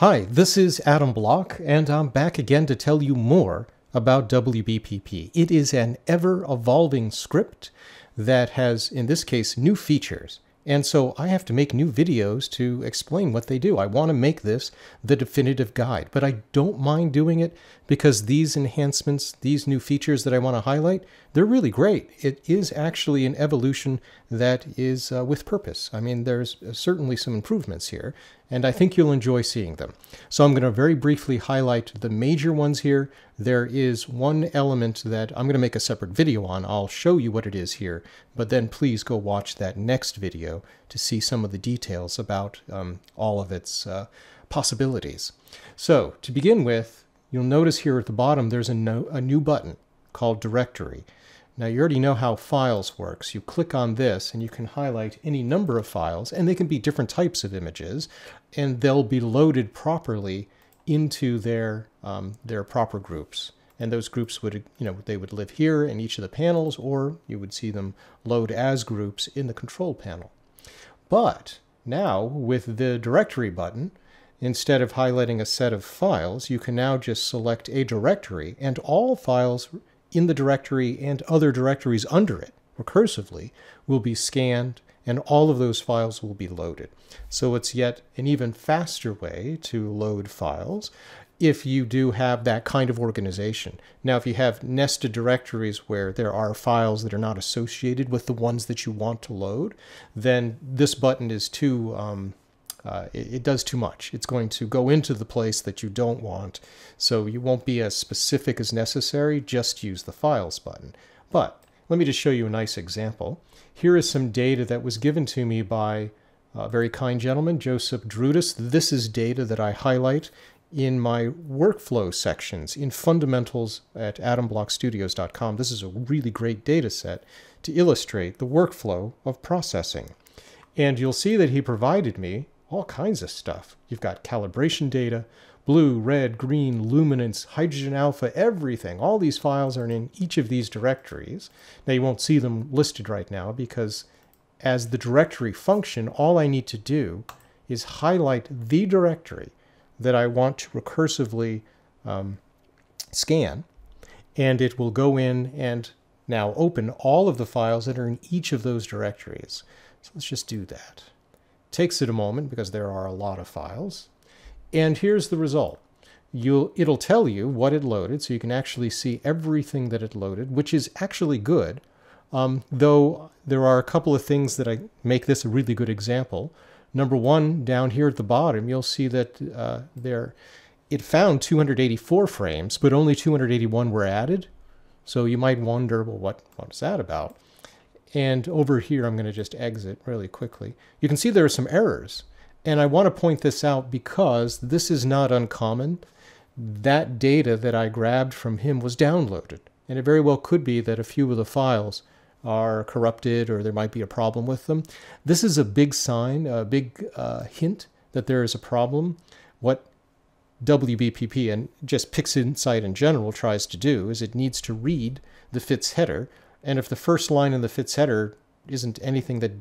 Hi, this is Adam Block, and I'm back again to tell you more about WBPP. It is an ever evolving script that has, in this case, new features. And so I have to make new videos to explain what they do. I want to make this the definitive guide, but I don't mind doing it because these enhancements, these new features that I want to highlight, they're really great. It is actually an evolution that is uh, with purpose. I mean, there's certainly some improvements here, and I think you'll enjoy seeing them. So I'm going to very briefly highlight the major ones here. There is one element that I'm going to make a separate video on. I'll show you what it is here, but then please go watch that next video to see some of the details about um, all of its uh, possibilities. So to begin with, you'll notice here at the bottom there's a, no, a new button called Directory. Now you already know how files works. You click on this and you can highlight any number of files and they can be different types of images and they'll be loaded properly into their, um, their proper groups. And those groups would, you know, they would live here in each of the panels or you would see them load as groups in the control panel. But now with the directory button, instead of highlighting a set of files, you can now just select a directory and all files in the directory and other directories under it recursively will be scanned and all of those files will be loaded. So it's yet an even faster way to load files if you do have that kind of organization. Now, if you have nested directories where there are files that are not associated with the ones that you want to load, then this button is too um, uh, it, it, does too much. It's going to go into the place that you don't want, so you won't be as specific as necessary, just use the Files button. But let me just show you a nice example. Here is some data that was given to me by a very kind gentleman, Joseph Drudis. This is data that I highlight in my workflow sections in fundamentals at adamblockstudios.com. This is a really great data set to illustrate the workflow of processing. And you'll see that he provided me all kinds of stuff. You've got calibration data, blue, red, green, luminance, hydrogen alpha, everything. All these files are in each of these directories. Now you won't see them listed right now because as the directory function, all I need to do is highlight the directory that I want to recursively um, scan, and it will go in and now open all of the files that are in each of those directories. So let's just do that. Takes it a moment because there are a lot of files. And here's the result. You'll, it'll tell you what it loaded, so you can actually see everything that it loaded, which is actually good. Um, though there are a couple of things that I make this a really good example. Number one, down here at the bottom, you'll see that uh, there it found 284 frames, but only 281 were added. So you might wonder, well, what, what is that about? And over here, I'm going to just exit really quickly. You can see there are some errors. And I want to point this out because this is not uncommon. That data that I grabbed from him was downloaded. And it very well could be that a few of the files are corrupted or there might be a problem with them. This is a big sign, a big uh, hint that there is a problem. What WBPP and just PixInsight in general tries to do is it needs to read the FITS header and if the first line in the FITS header isn't anything that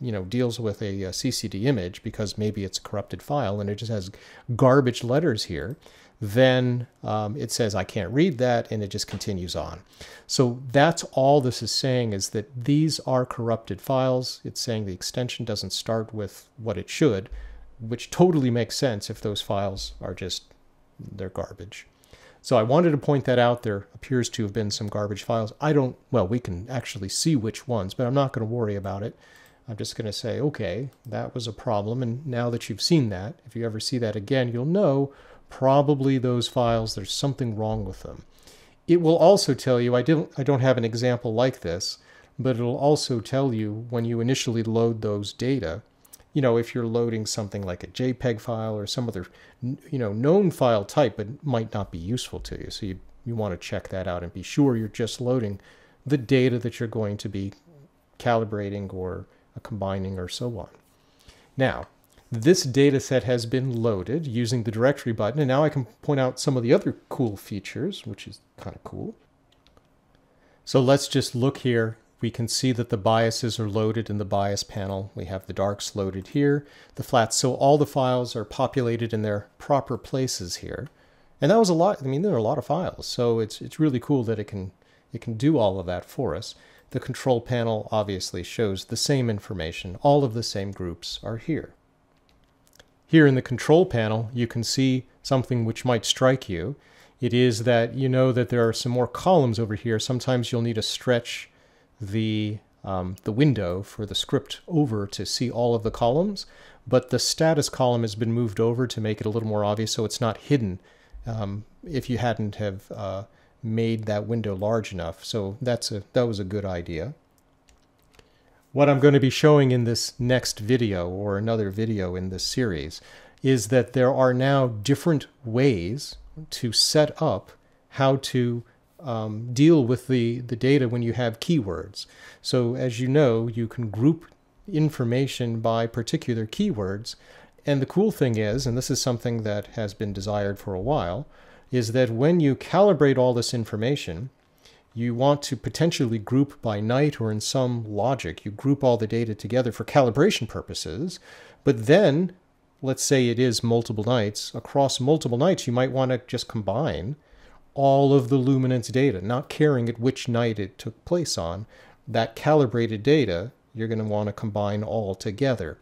you know deals with a, a, CCD image because maybe it's a corrupted file and it just has garbage letters here, then um, it says I can't read that and it just continues on. So that's all this is saying is that these are corrupted files. It's saying the extension doesn't start with what it should, which totally makes sense if those files are just they're garbage. So I wanted to point that out. There appears to have been some garbage files. I don't, well, we can actually see which ones, but I'm not going to worry about it. I'm just going to say, okay, that was a problem. And now that you've seen that, if you ever see that again, you'll know probably those files, there's something wrong with them. It will also tell you, I don't, I don't have an example like this, but it'll also tell you when you initially load those data, you know, if you're loading something like a JPEG file or some other, you know, known file type, but might not be useful to you. So you, you want to check that out and be sure you're just loading the data that you're going to be calibrating or combining or so on. Now, this data set has been loaded using the directory button, and now I can point out some of the other cool features, which is kind of cool. So let's just look here we can see that the biases are loaded in the bias panel. We have the darks loaded here, the flats. So all the files are populated in their proper places here. And that was a lot. I mean, there are a lot of files. So it's, it's really cool that it can, it can do all of that for us. The control panel obviously shows the same information. All of the same groups are here. Here in the control panel, you can see something which might strike you. It is that you know that there are some more columns over here. Sometimes you'll need a stretch the, um, the window for the script over to see all of the columns, but the status column has been moved over to make it a little more obvious so it's not hidden um, if you hadn't have uh, made that window large enough. So that's a, that was a good idea. What I'm going to be showing in this next video or another video in this series is that there are now different ways to set up how to um, deal with the, the data when you have keywords. So as you know, you can group information by particular keywords. And the cool thing is, and this is something that has been desired for a while, is that when you calibrate all this information, you want to potentially group by night or in some logic. You group all the data together for calibration purposes, but then let's say it is multiple nights. Across multiple nights, you might want to just combine all of the luminance data, not caring at which night it took place on. That calibrated data, you're going to want to combine all together.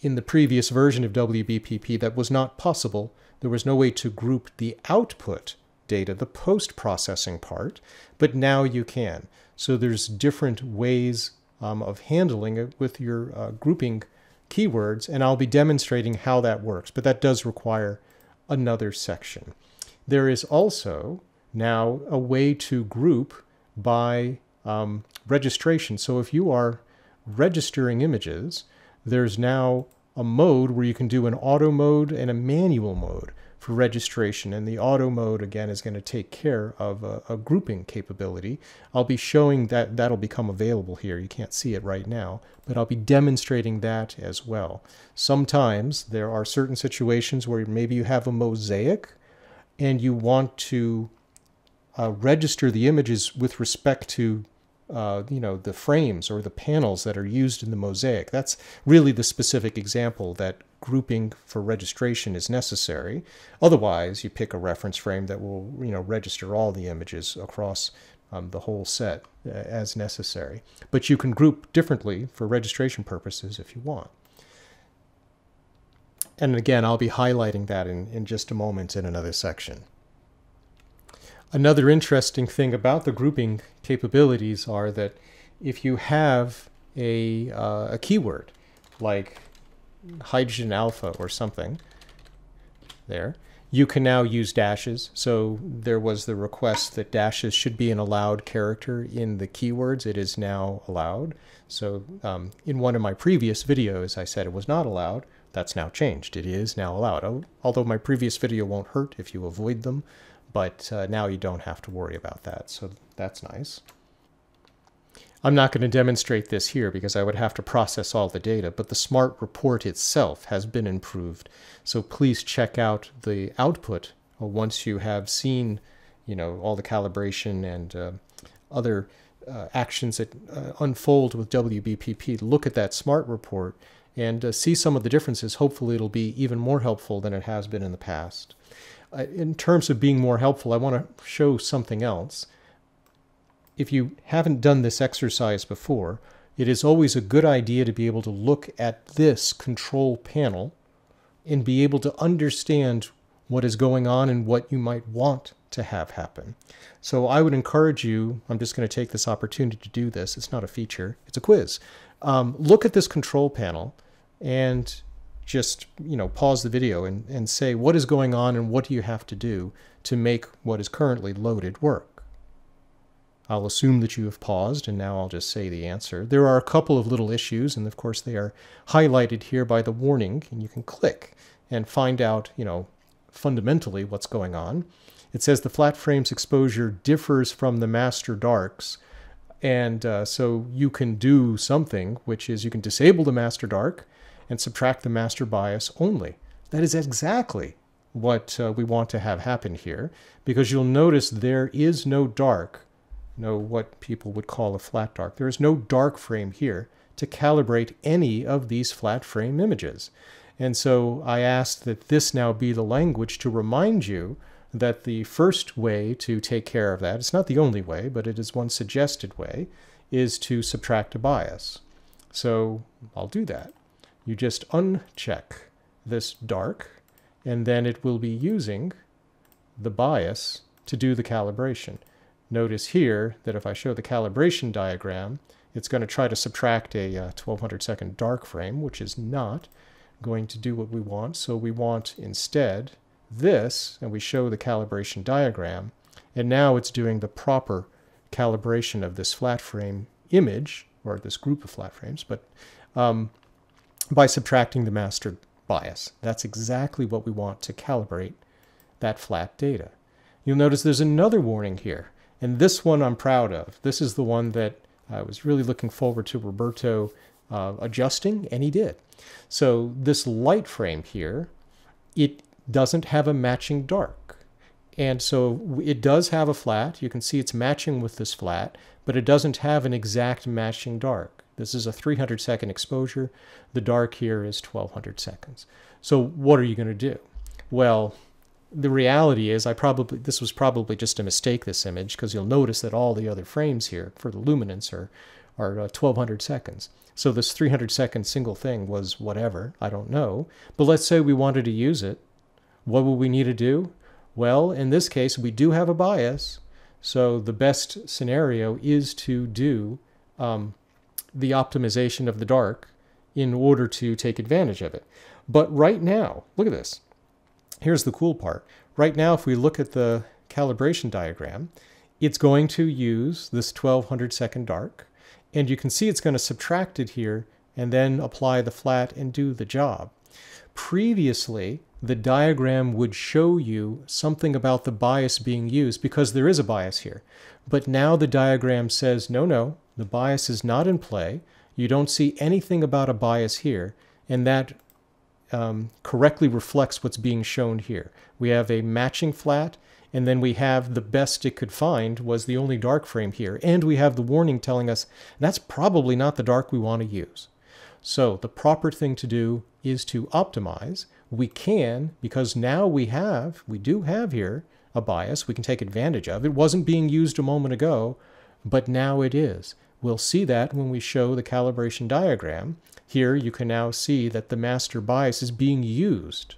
In the previous version of WBPP, that was not possible. There was no way to group the output data, the post-processing part, but now you can. So there's different ways um, of handling it with your uh, grouping keywords, and I'll be demonstrating how that works, but that does require another section. There is also now a way to group by um, registration. So if you are registering images, there's now a mode where you can do an auto mode and a manual mode for registration. And the auto mode, again, is going to take care of a, a, grouping capability. I'll be showing that that'll become available here. You can't see it right now, but I'll be demonstrating that as well. Sometimes there are certain situations where maybe you have a mosaic and you want to uh, register the images with respect to uh, you know the frames or the panels that are used in the mosaic. That's really the specific example that grouping for registration is necessary. Otherwise, you pick a reference frame that will you know register all the images across um, the whole set uh, as necessary. But you can group differently for registration purposes if you want. And again, I'll be highlighting that in, in just a moment in another section. Another interesting thing about the grouping capabilities are that if you have a, uh, a keyword like hydrogen alpha or something there, you can now use dashes. So there was the request that dashes should be an allowed character in the keywords. It is now allowed. So um, in one of my previous videos, I said it was not allowed. That's now changed. It is now allowed. Although my previous video won't hurt if you avoid them, but uh, now you don't have to worry about that. So that's nice. I'm not going to demonstrate this here because I would have to process all the data, but the smart report itself has been improved. So please check out the output once you have seen, you know, all the calibration and uh, other uh, actions that uh, unfold with WBPP. Look at that smart report and uh, see some of the differences. Hopefully it'll be even more helpful than it has been in the past. Uh, in terms of being more helpful, I want to show something else. If you haven't done this exercise before, it is always a good idea to be able to look at this control panel and be able to understand what is going on and what you might want to have happen. So I would encourage you, I'm just going to take this opportunity to do this. It's not a feature, it's a quiz. Um, look at this control panel and just you know pause the video and, and say what is going on and what do you have to do to make what is currently loaded work. I'll assume that you have paused and now I'll just say the answer. There are a couple of little issues and of course they are highlighted here by the warning and you can click and find out you know fundamentally what's going on. It says the flat frames exposure differs from the master darks and uh, so you can do something which is you can disable the master dark and subtract the master bias only. That is exactly what uh, we want to have happen here because you'll notice there is no dark know what people would call a flat dark. There is no dark frame here to calibrate any of these flat frame images. And so I asked that this now be the language to remind you that the first way to take care of that, it's not the only way, but it is one suggested way, is to subtract a bias. So I'll do that. You just uncheck this dark, and then it will be using the bias to do the calibration. Notice here that if I show the calibration diagram, it's going to try to subtract a uh, 1200 second dark frame, which is not going to do what we want. So we want instead this, and we show the calibration diagram, and now it's doing the proper calibration of this flat frame image, or this group of flat frames, but um, by subtracting the master bias. That's exactly what we want to calibrate that flat data. You'll notice there's another warning here, and this one I'm proud of. This is the one that I was really looking forward to Roberto uh, adjusting, and he did. So this light frame here, it doesn't have a matching dark. And so it does have a flat. You can see it's matching with this flat, but it doesn't have an exact matching dark. This is a 300 second exposure. The dark here is 1200 seconds. So what are you going to do? Well, the reality is I probably this was probably just a mistake this image because you'll notice that all the other frames here for the luminance are are uh, 1200 seconds. So this 300 second single thing was whatever, I don't know. But let's say we wanted to use it. What would we need to do? Well, in this case, we do have a bias. So the best scenario is to do um, the optimization of the dark in order to take advantage of it. But right now, look at this here's the cool part. Right now, if we look at the calibration diagram, it's going to use this 1200 second dark, and you can see it's going to subtract it here and then apply the flat and do the job. Previously, the diagram would show you something about the bias being used because there is a bias here. But now the diagram says, no, no, the bias is not in play. You don't see anything about a bias here, and that um, correctly reflects what's being shown here. We have a matching flat, and then we have the best it could find was the only dark frame here. And we have the warning telling us that's probably not the dark we want to use. So the proper thing to do is to optimize. We can, because now we have, we do have here a bias we can take advantage of. It wasn't being used a moment ago, but now it is. We'll see that when we show the calibration diagram. Here you can now see that the master bias is being used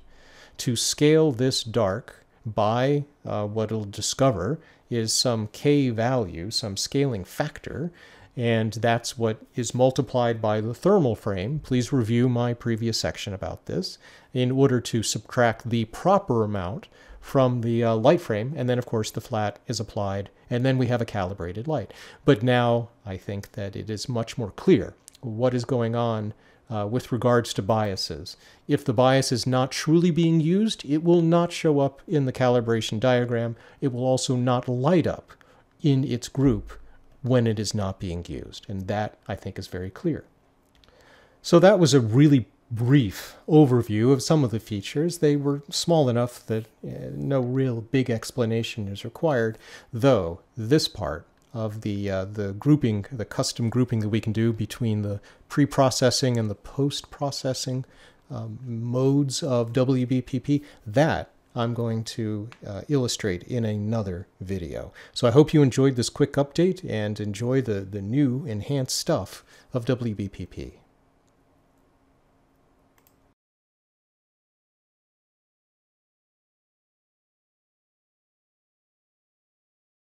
to scale this dark by uh, what it'll discover is some k value, some scaling factor, and that's what is multiplied by the thermal frame. Please review my previous section about this in order to subtract the proper amount from the uh, light frame, and then of course the flat is applied, and then we have a calibrated light. But now I think that it is much more clear what is going on uh, with regards to biases. If the bias is not truly being used, it will not show up in the calibration diagram. It will also not light up in its group when it is not being used. And that, I think, is very clear. So that was a really brief overview of some of the features. They were small enough that uh, no real big explanation is required, though this part of the uh, the grouping, the custom grouping that we can do between the pre-processing and the post-processing um, modes of WBPP, that I'm going to uh, illustrate in another video. So I hope you enjoyed this quick update and enjoy the, the new enhanced stuff of WBPP.